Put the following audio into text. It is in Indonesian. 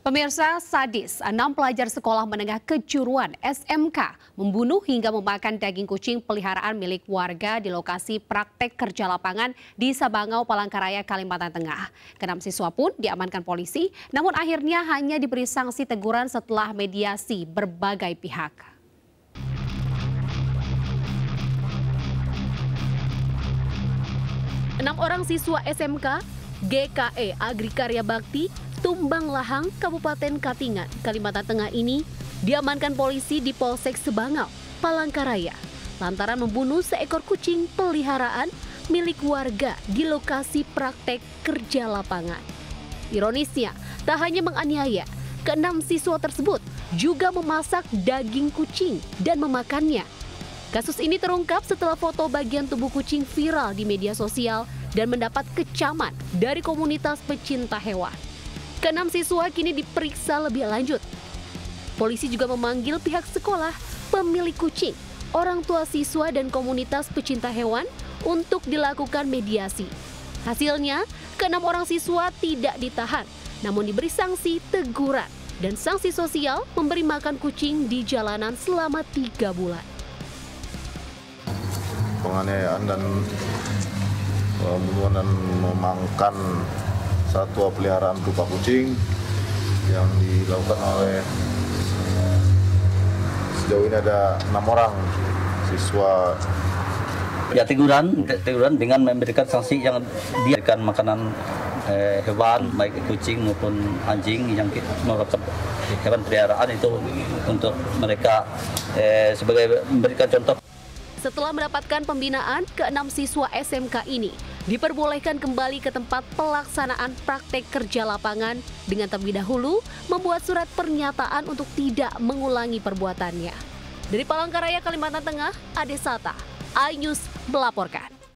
Pemirsa sadis, enam pelajar sekolah menengah kejuruan SMK membunuh hingga memakan daging kucing peliharaan milik warga di lokasi praktek kerja lapangan di Sabangau, Palangkaraya, Kalimantan Tengah. Kenam siswa pun diamankan polisi, namun akhirnya hanya diberi sanksi teguran setelah mediasi berbagai pihak. Enam orang siswa SMK GKE Agrikarya Bakti Tumbang Lahang, Kabupaten Katingan, Kalimantan Tengah ini diamankan polisi di Polsek Sebangau, Palangkaraya, lantaran membunuh seekor kucing peliharaan milik warga di lokasi praktek kerja lapangan. Ironisnya, tak hanya menganiaya, keenam siswa tersebut juga memasak daging kucing dan memakannya. Kasus ini terungkap setelah foto bagian tubuh kucing viral di media sosial dan mendapat kecaman dari komunitas pecinta hewan. Keenam siswa kini diperiksa lebih lanjut. Polisi juga memanggil pihak sekolah, pemilik kucing, orang tua siswa dan komunitas pecinta hewan untuk dilakukan mediasi. Hasilnya, keenam orang siswa tidak ditahan, namun diberi sanksi teguran dan sanksi sosial memberi makan kucing di jalanan selama tiga bulan. Penganiayaan dan pembunuhan dan memangkan satwa peliharaan berupa kucing yang dilakukan oleh sejauh ini ada enam orang siswa. Ya teguran teguran dengan memberikan sanksi yang diberikan makanan eh, hewan baik kucing maupun anjing yang merupakan hewan peliharaan itu untuk mereka eh, sebagai memberikan contoh setelah mendapatkan pembinaan, keenam siswa SMK ini diperbolehkan kembali ke tempat pelaksanaan praktek kerja lapangan dengan terlebih dahulu membuat surat pernyataan untuk tidak mengulangi perbuatannya. Dari Palangkaraya, Kalimantan Tengah, Ade Sata, iNews melaporkan.